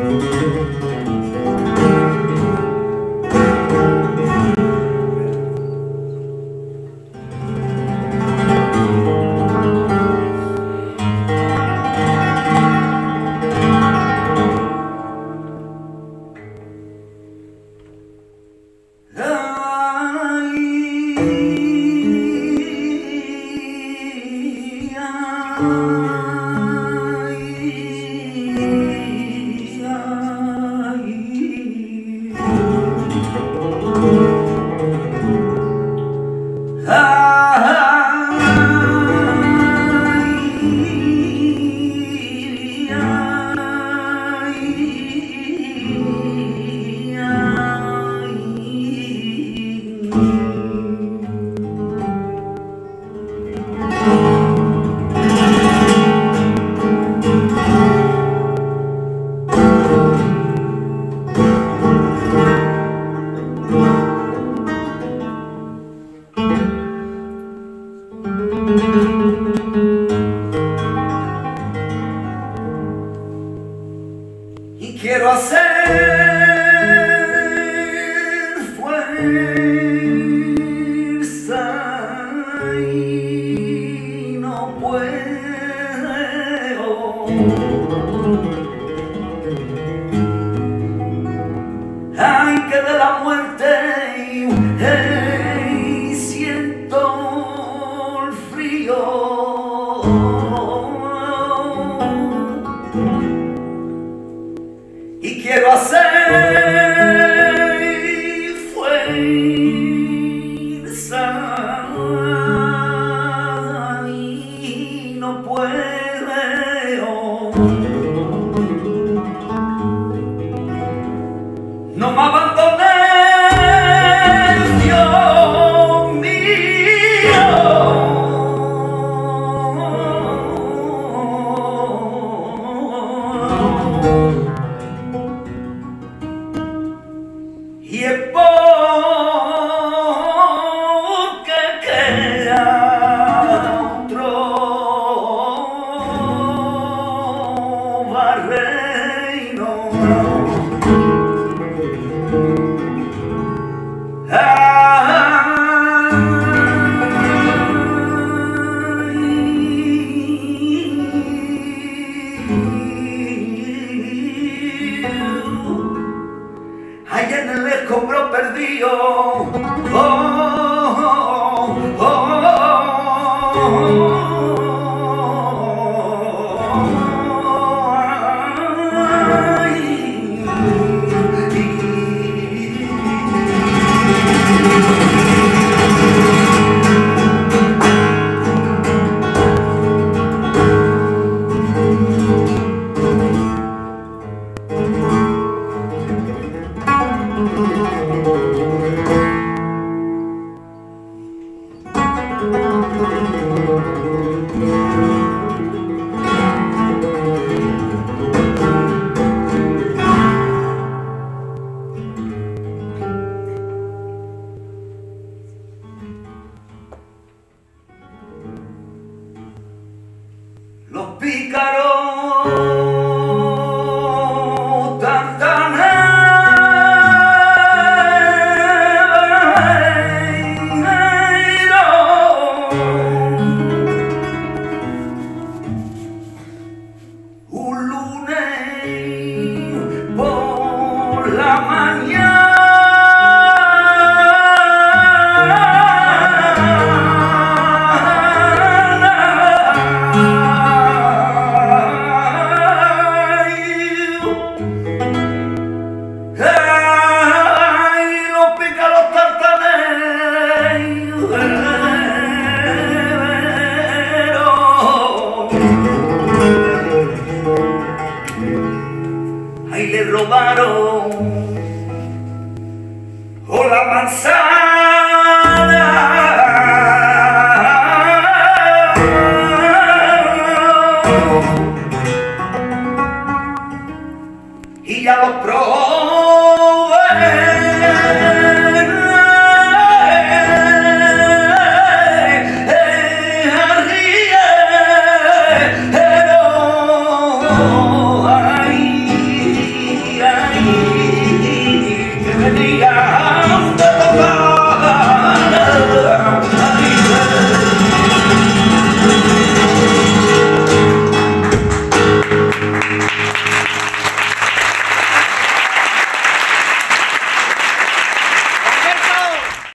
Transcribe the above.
Música hacer fuerza y no puedo. Ay que de la muerte hey, siento el frío. day. allá en el escombro perdido. Los pícaros